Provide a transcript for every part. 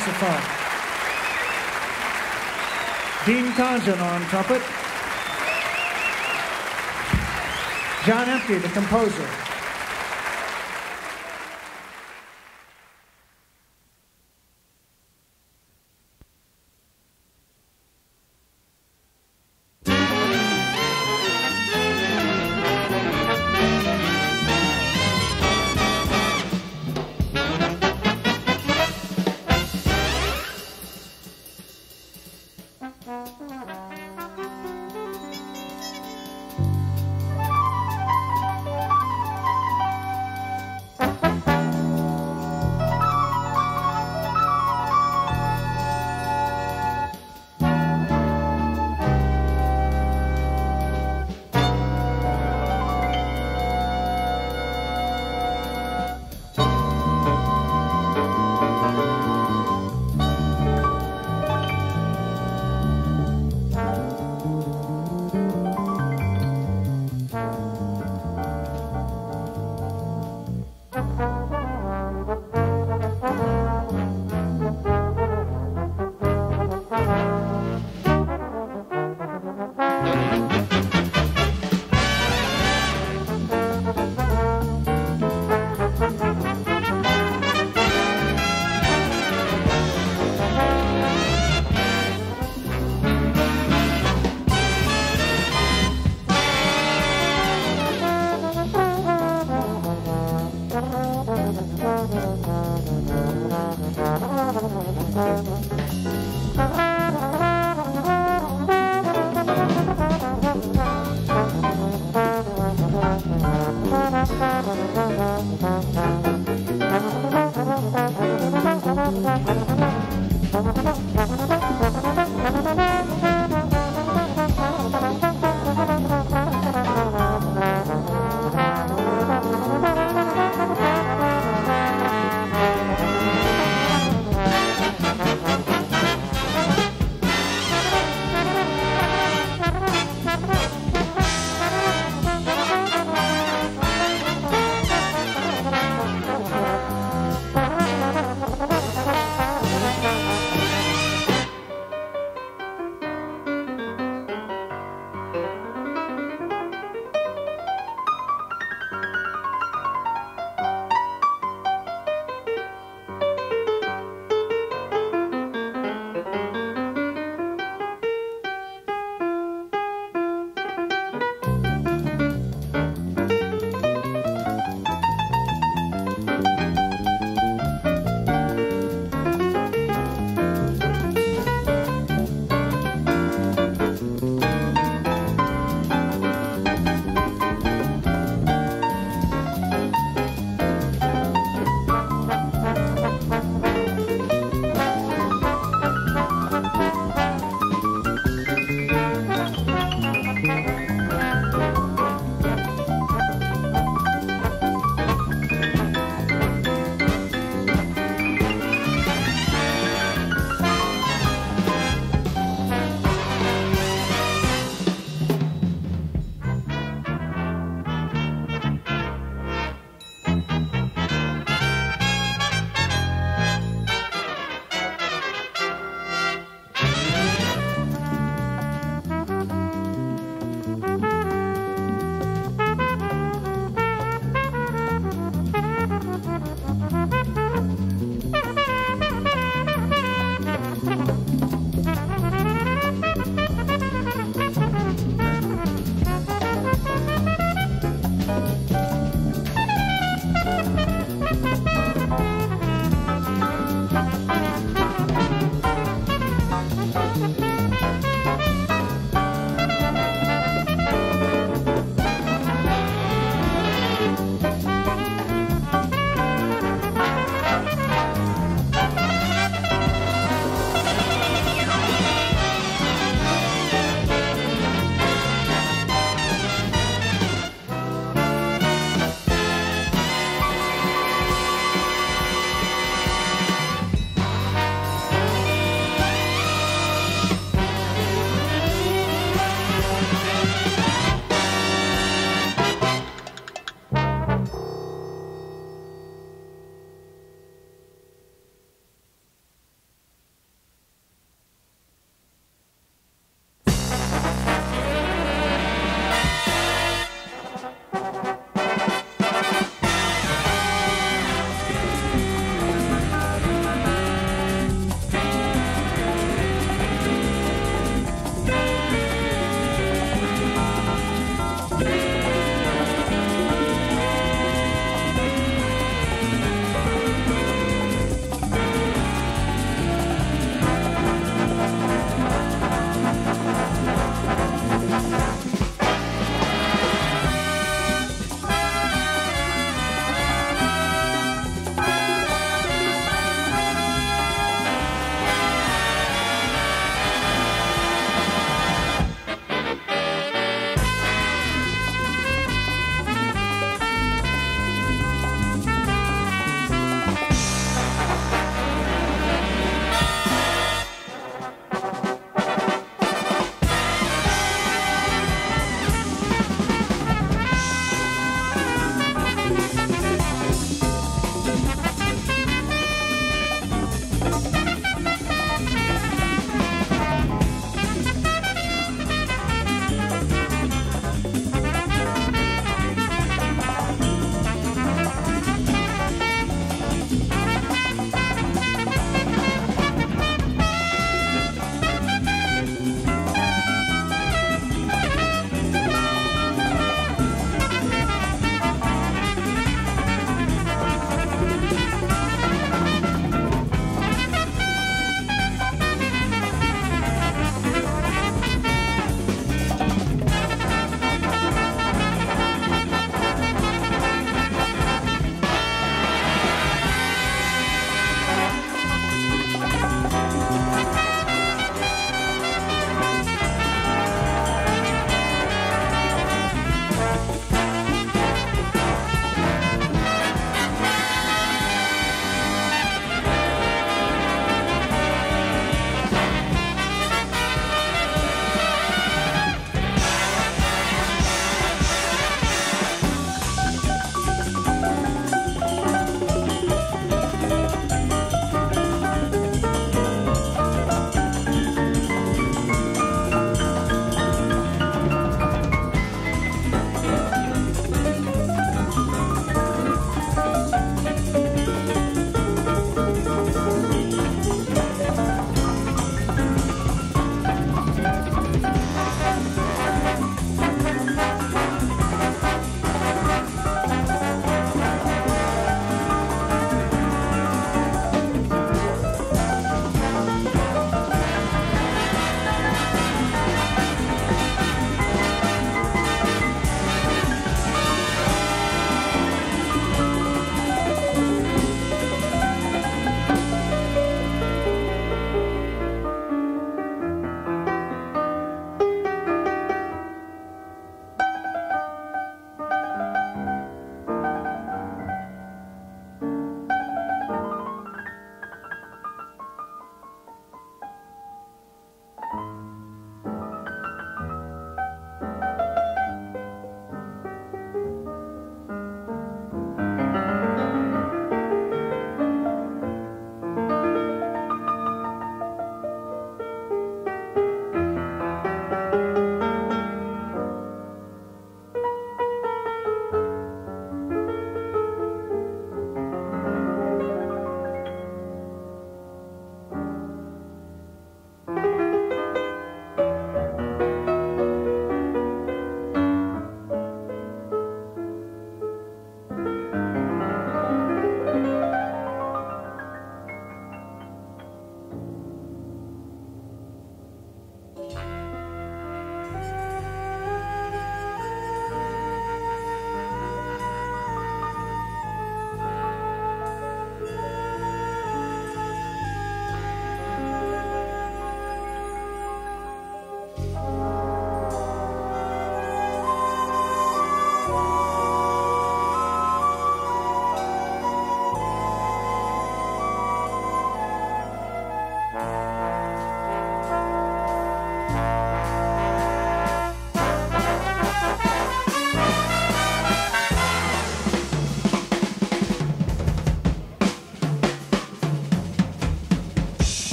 saxophone. Dean Congin on trumpet. John Emche, the composer.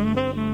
Mm-hmm.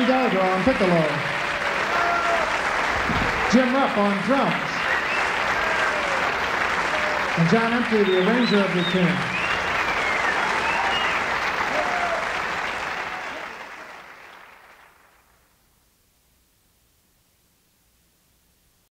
Jim Gallagher on piccolo. Jim Rupp on drums. And John Emche, the arranger of the tune.